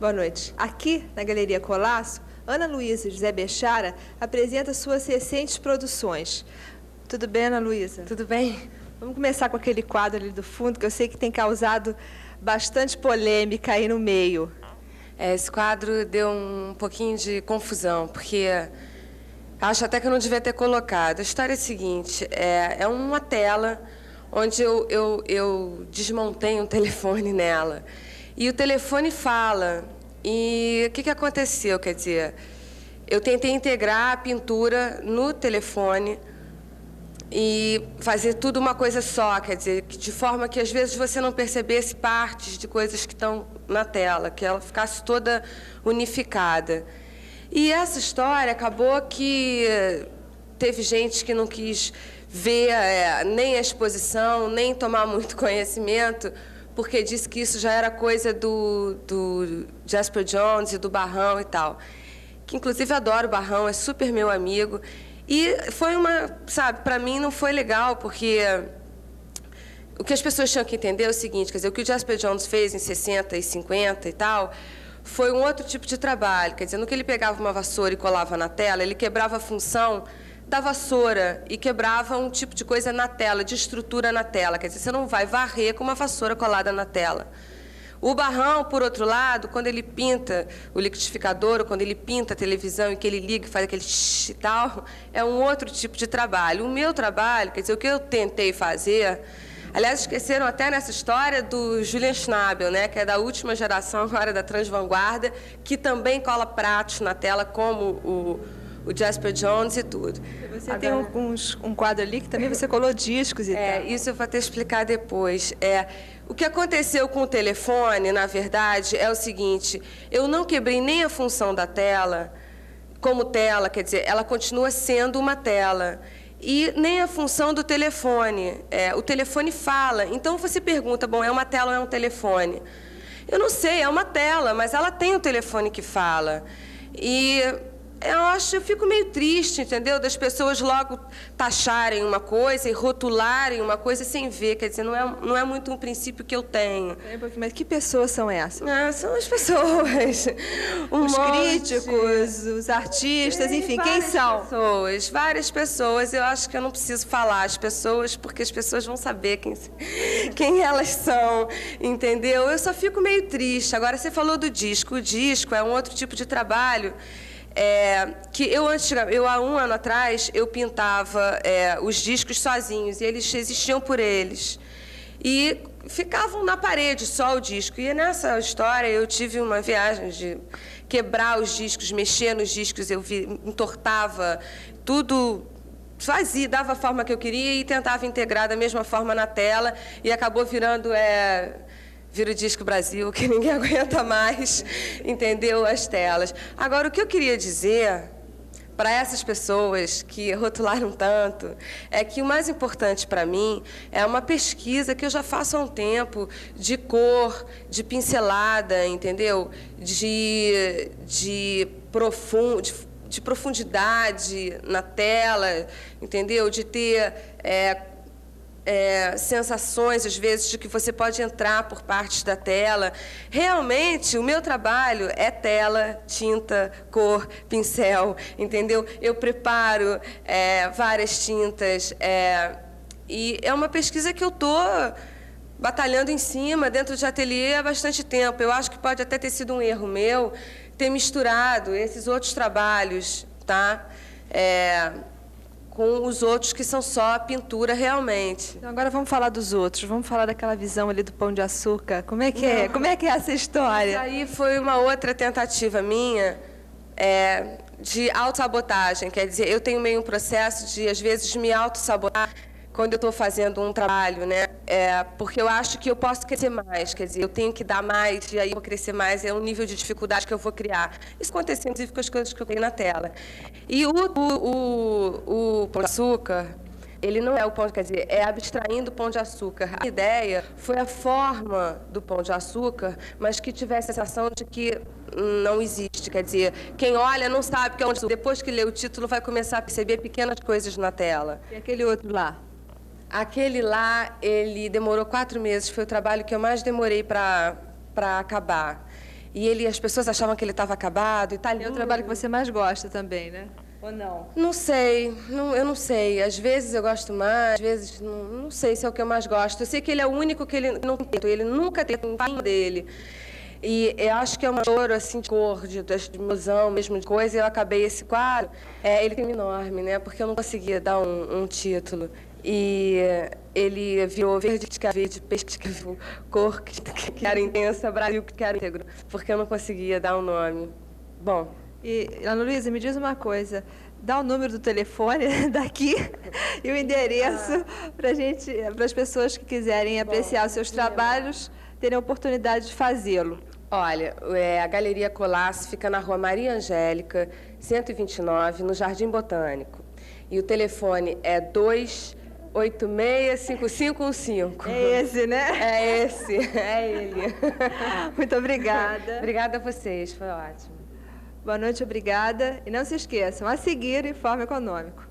Boa noite. Aqui, na Galeria Colasso, Ana Luísa José Bechara apresenta suas recentes produções. Tudo bem, Ana Luísa? Tudo bem. Vamos começar com aquele quadro ali do fundo, que eu sei que tem causado bastante polêmica aí no meio. É, esse quadro deu um pouquinho de confusão, porque acho até que eu não devia ter colocado. A história é a seguinte: é, é uma tela onde eu, eu, eu desmontei um telefone nela. E o telefone fala. E o que, que aconteceu? Quer dizer, eu tentei integrar a pintura no telefone e fazer tudo uma coisa só, quer dizer, de forma que às vezes você não percebesse partes de coisas que estão na tela, que ela ficasse toda unificada. E essa história acabou que teve gente que não quis ver é, nem a exposição, nem tomar muito conhecimento, porque disse que isso já era coisa do, do Jasper Jones e do Barrão e tal. Que inclusive adoro o Barrão, é super meu amigo. E foi uma, sabe, para mim não foi legal, porque o que as pessoas tinham que entender é o seguinte, quer dizer, o que o Jasper Jones fez em 60 e 50 e tal, foi um outro tipo de trabalho. Quer dizer, no que ele pegava uma vassoura e colava na tela, ele quebrava a função da vassoura e quebrava um tipo de coisa na tela, de estrutura na tela. Quer dizer, você não vai varrer com uma vassoura colada na tela. O barrão, por outro lado, quando ele pinta o liquidificador, ou quando ele pinta a televisão e que ele liga e faz aquele e tal, é um outro tipo de trabalho. O meu trabalho, quer dizer, o que eu tentei fazer. Aliás, esqueceram até nessa história do Julian Schnabel, né, que é da última geração agora da Transvanguarda, que também cola pratos na tela, como o, o Jasper Jones e tudo. Você Agora, tem um, uns, um quadro ali que também você colou discos e é, tal. Isso eu vou te explicar depois. É, o que aconteceu com o telefone, na verdade, é o seguinte: eu não quebrei nem a função da tela como tela, quer dizer, ela continua sendo uma tela. E nem a função do telefone. É, o telefone fala. Então você pergunta: bom, é uma tela ou é um telefone? Eu não sei, é uma tela, mas ela tem o telefone que fala. E eu acho, eu fico meio triste, entendeu? Das pessoas logo taxarem uma coisa e rotularem uma coisa sem ver. Quer dizer, não é, não é muito um princípio que eu tenho. Mas que pessoas são essas? Ah, são as pessoas. Um os monte. críticos, os artistas, enfim, quem são? Pessoas, várias pessoas. Eu acho que eu não preciso falar as pessoas, porque as pessoas vão saber quem, quem elas são, entendeu? Eu só fico meio triste. Agora, você falou do disco. O disco é um outro tipo de trabalho é, que eu antes, eu há um ano atrás, eu pintava é, os discos sozinhos e eles existiam por eles. E ficavam na parede só o disco. E nessa história eu tive uma viagem de quebrar os discos, mexer nos discos, eu vi, entortava tudo fazia, dava a forma que eu queria e tentava integrar da mesma forma na tela e acabou virando é, vira o disco Brasil, que ninguém aguenta mais, entendeu? As telas. Agora, o que eu queria dizer para essas pessoas que rotularam tanto é que o mais importante para mim é uma pesquisa que eu já faço há um tempo de cor, de pincelada, entendeu? De, de, profund, de, de profundidade na tela, entendeu? De ter é, é, sensações, às vezes, de que você pode entrar por partes da tela. Realmente, o meu trabalho é tela, tinta, cor, pincel, entendeu? Eu preparo é, várias tintas. É, e é uma pesquisa que eu estou batalhando em cima, dentro de ateliê, há bastante tempo. Eu acho que pode até ter sido um erro meu ter misturado esses outros trabalhos, tá? É, com os outros que são só pintura realmente. Então, agora vamos falar dos outros. Vamos falar daquela visão ali do pão de açúcar. Como é que é? Não. é? Como é que é essa história? Isso aí foi uma outra tentativa minha é, de autossabotagem. Quer dizer, eu tenho meio um processo de, às vezes, me autossabotar quando eu estou fazendo um trabalho, né? É, porque eu acho que eu posso crescer mais, quer dizer, eu tenho que dar mais, e aí eu vou crescer mais, é um nível de dificuldade que eu vou criar. Isso acontece, inclusive, com as coisas que eu tenho na tela. E o, o, o, o pão de açúcar, ele não é o pão, quer dizer, é abstraindo o pão de açúcar. A ideia foi a forma do pão de açúcar, mas que tivesse a sensação de que não existe. Quer dizer, quem olha não sabe que é um Depois que lê o título, vai começar a perceber pequenas coisas na tela. E aquele outro lá? Aquele lá, ele demorou quatro meses, foi o trabalho que eu mais demorei para acabar. e ele as pessoas achavam que ele estava acabado e tá É o trabalho que você mais gosta também, né? Ou não? Não sei, não, eu não sei. Às vezes eu gosto mais, às vezes não, não sei se é o que eu mais gosto. Eu sei que ele é o único que ele não tem, ele nunca tem um pai dele. E eu acho que é um choro assim de cor, de, de ilusão, mesmo de coisa, e eu acabei esse quadro. É, ele tem enorme, né? Porque eu não conseguia dar um, um título. E ele virou verde que era verde, peixe que cor que era intensa, Brasil que era íntegro, porque eu não conseguia dar um nome. Bom. E, Ana Luísa, me diz uma coisa. Dá o número do telefone daqui e o endereço ah. para gente, para as pessoas que quiserem apreciar Bom, seus trabalhos terem a oportunidade de fazê-lo. Olha, é, a Galeria Colasso fica na Rua Maria Angélica, 129, no Jardim Botânico. E o telefone é 2865515. É esse, né? É esse, é ele. Muito obrigada. obrigada a vocês, foi ótimo. Boa noite, obrigada. E não se esqueçam, a seguir, Informe Econômico.